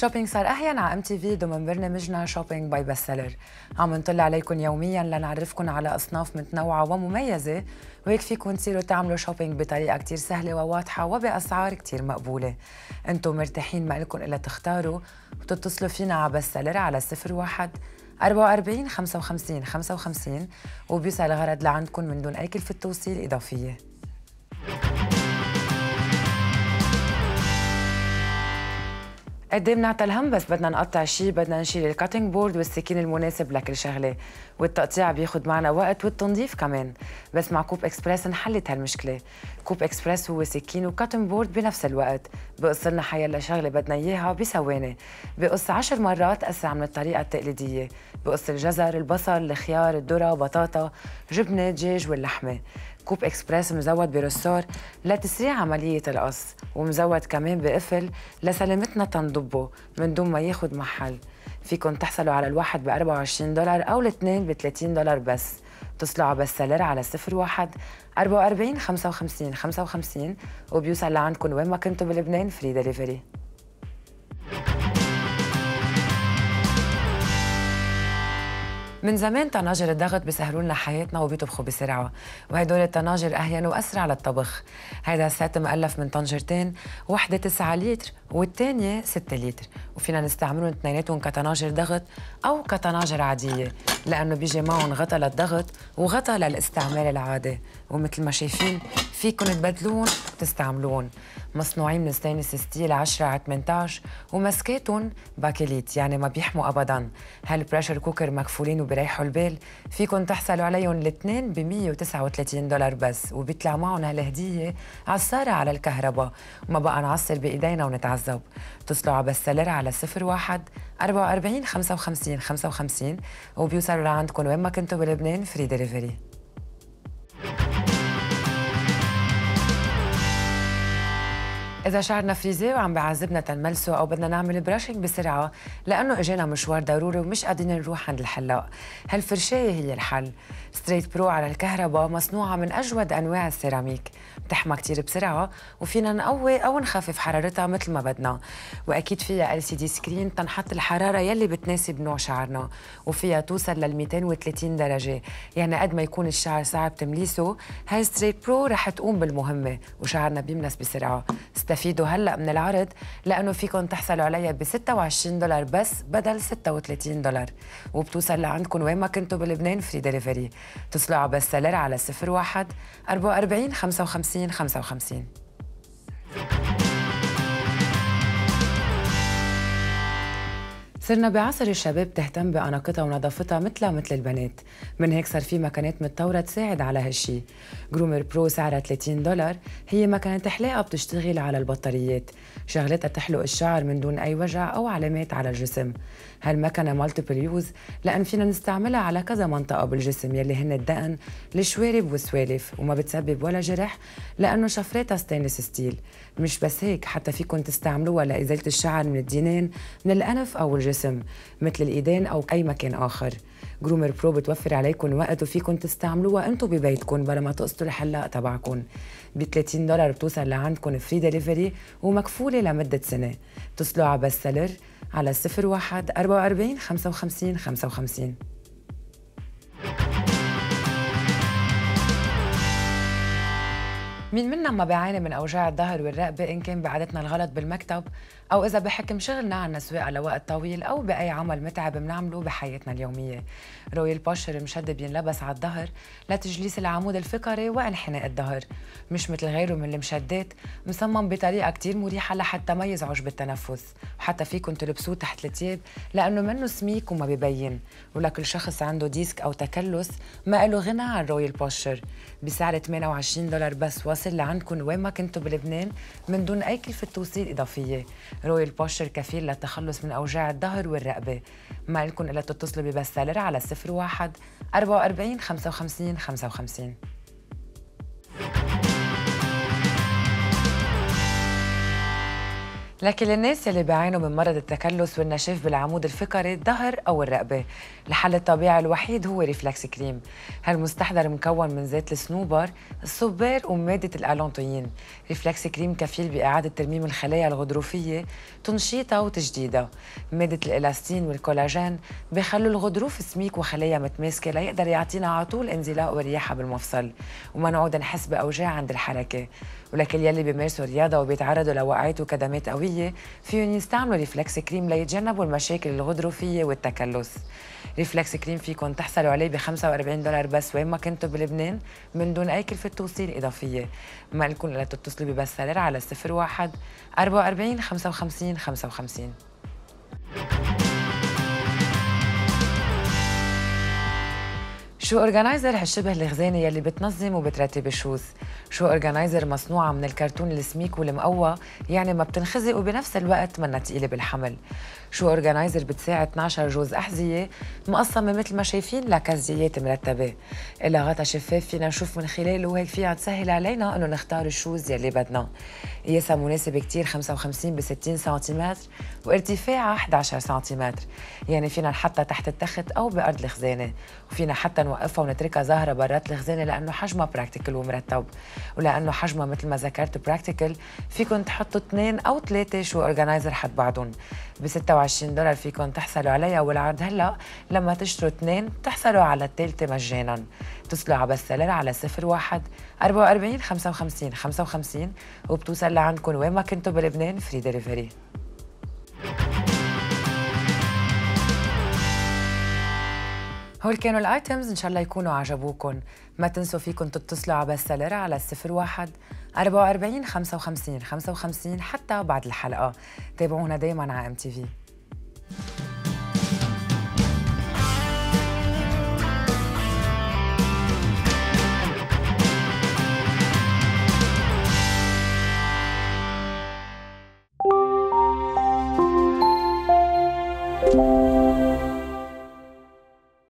shopping صار اهين على MTV ضمن برنامجنا shopping by Best Seller عم نطلع عليكم يوميا لنعرفكم على أصناف متنوعة ومميزة وهيك فيكم تصيروا تعملوا shopping بطريقة كتير سهلة وواضحة وبأسعار كتير مقبولة. أنتم مرتاحين ما لكم إلا تختاروا وتتصلوا فينا على Best Seller على 01 44 55 55 وبيوصل الغرض لعندكم من دون أي كلفة توصيل إضافية. قد إيه الهم؟ بس بدنا نقطع شيء بدنا نشيل ال cutting board والسكين المناسب لكل شغلة. والتقطيع بياخذ معنا وقت والتنظيف كمان. بس مع Coupe Express انحلت هالمشكلة. Coupe Express هو سكين و cutting board بنفس الوقت. بقص لنا حيلا شغله بدنا إياها بثواني. بقص عشر مرات أسرع من الطريقة التقليدية. بقص الجزر البصل الخيار الذرة بطاطا جبنة دجاج واللحمة. Coupe Express مزود ب ressort لتسريع عملية القص ومزود كمان بقفل لسلامتنا تنضبه من دون ما ياخد محل. فيكن تحصلوا على الواحد ب 24 دولار أو الاثنين ب 30 دولار بس. اتصلوا على Best Seller على 01 44 55 55 وبيوصل لعندكم وين ما كنتوا بلبنان free delivery من زمان طناجر الضغط بيسهلوا لنا حياتنا وبيطبخوا بسرعة وهدول الطناجر اهين وأسرع للطبخ. هذا ال set مؤلف من طنجرتين وحدة 9 لتر والثانيه 6 لتر. وفينا نستعملهم اثنيناتهم كطناجر ضغط أو كطناجر عادية لأنه بيجي معهم غطا للضغط وغطا للاستعمال العادي. ومثل ما شايفين فيكم تبدلون وتستعملون. مصنوعين من stainless steel 10 على 18 ومسكاتهم bakelite يعني ما بيحموا ابدا. هال pressure cooker مكفولين وبريحوا البال؟ فيكم تحصلوا عليهم الاثنين ب 139 دولار بس وبيطلع معهم هالهديه عصاره على الكهرباء. وما بقى نعصر بإيدينا ونتعذب. اتصلوا على Best Seller على 01 44 55 55 وبيوصلوا لعندكم وين ما كنتوا بلبنان free delivery إذا شعرنا frizzy وعم بعذبنا تنملسه أو بدنا نعمل brushing بسرعة لأنه إجانا مشوار ضروري ومش قادرين نروح عند الحلاق. هالفرشاية هي الحل. Straight Pro على الكهرباء مصنوعة من أجود أنواع السيراميك. بتحمى كتير بسرعة وفينا نقوي أو نخفف حرارتها مثل ما بدنا. وأكيد فيها LCD screen تنحط الحرارة يلي بتناسب نوع شعرنا وفيها توصل لل 230 درجة. يعني قد ما يكون الشعر صعب تمليسه هاي Straight Pro رح تقوم بالمهمة وشعرنا بيملس بسرعة. استفيدوا هلا من العرض لأنه فيكم تحصلوا عليها ب 26 دولار بس بدل 36 دولار. وبتوصل لعندكم وين ما كنتوا بلبنان free delivery اتصلوا على Best Seller على 01 44 55 55 صرنا بعصر الشباب تهتم بأناقتها ونظافتها مثلها مثل البنات. من هيك صار في مكنات متطورة تساعد على هالشي. Groomer Pro سعرها 30 دولار. هي مكنة حلاقة بتشتغل على البطاريات. شغلتها تحلق الشعر من دون أي وجع أو علامات على الجسم. هالمكنة multiple use لأن فينا نستعملها على كذا منطقة بالجسم يلي هن الدقن الشوارب والسوالف. وما بتسبب ولا جرح لأنه شفراتها stainless steel مش بس هيك حتى فيكم تستعملوها لإزالة الشعر من الدينين من الأنف أو الجسم. مثل الإيدين أو أي مكان آخر. Groomer Pro بتوفر عليكم وقت وفيكم تستعملوها أنتم ببيتكم بلا ما تقصدوا الحلاق تبعكم. ب 30 دولار بتوصل لعندكم free delivery ومكفولة لمدة سنة. اتصلوا على Best Seller على 01 44 55 55 مين منا ما بيعاني من أوجاع الظهر والرقبه إن كان بعادتنا الغلط بالمكتب؟ أو إذا بحكم شغلنا عنا سواقه لوقت طويل أو بأي عمل متعب بنعمله بحياتنا اليومية. Royal Posture مشد بينلبس على الظهر لتجليس العمود الفقري وانحناء الظهر. مش مثل غيره من المشدات مصمم بطريقة كتير مريحة لحتى ما يزعج بالتنفس وحتى فيكم تلبسوه تحت الثياب لأنه منه سميك وما ببين ولكل شخص عنده ديسك أو تكلس ما له غنى عن Royal Posture. بسعر 28 دولار بس واصل لعندكم وين ما كنتوا بلبنان من دون أي كلفة توصيل إضافية. Royal Posture كفيل للتخلص من أوجاع الظهر والرقبة. ما لكم إلا تتصلوا ب Best Seller على 01 44 55 55 لكل الناس اللي بيعانوا من مرض التكلس والنشاف بالعمود الفقري الظهر أو الرقبة. الحل الطبيعي الوحيد هو Reflex Cream. هالمستحضر مكون من زيت الصنوبر الصبار ومادة ال allantoin Reflex Cream كفيل بإعادة ترميم الخلايا الغضروفية تنشيطها وتجديدها مادة الإلاستين والكولاجين بيخلوا الغضروف سميك وخلايا متماسكة ليقدر يعطينا على طول انزلاق ورياحة بالمفصل. وما نعود نحس بأوجاع عند الحركة. ولكل يلي بيمارسوا رياضة وبيتعرضوا لوقعات وكدمات قويه فيهم يستعملوا Reflex Cream ليتجنبوا المشاكل الغضروفية والتكلس. Reflex Cream فيكم تحصلوا عليه ب 45 دولار بس وين ما كنتوا بلبنان من دون أي كلفة توصيل إضافية. ما لكم إلا تتصلوا ب Best Seller على 01 44 55 55 shoe organizer هالشبه الخزانه يلي بتنظم وبترتب ال shoes. shoe organizer مصنوعه من الكرتون السميك والمقوى يعني ما بتنخزق وبنفس الوقت منا تقيلة بالحمل. shoe organizer بتساع 12 جوز أحذية مقسمة مثل ما شايفين لكزيات مرتبة. إلها غطا شفاف فينا نشوف من خلاله وهيك فيها تسهل علينا إنه نختار ال shoes يلي بدنا. قياسها مناسب كتير 55 ب 60 سنتيمتر وارتفاعها 11 سنتيمتر. يعني فينا نحطها تحت التخت أو بأرض الخزانة. وفينا حتى نوقفها ونتركها ظاهره برات الخزانه لأنه حجمها practical ومرتب. ولأنه حجمها مثل ما ذكرت practical فيكم تحطوا اثنين أو ثلاثة shoe organizer حد بعضهم. ب 26 دولار فيكم تحصلوا عليها والعرض هلأ لما تشتروا اثنين بتحصلوا على الثالثة مجانا. اتصلوا على Best Seller على 01 44 55 55 وبتوصل لعندكم وين ما كنتوا بلبنان free delivery هول كانوا ال items إن شاء الله يكونوا عجبوكم ما تنسوا فيكم تتصلوا على Best Seller على 01 44 55 55 حتى بعد الحلقة. تابعونا دايما على ام تي في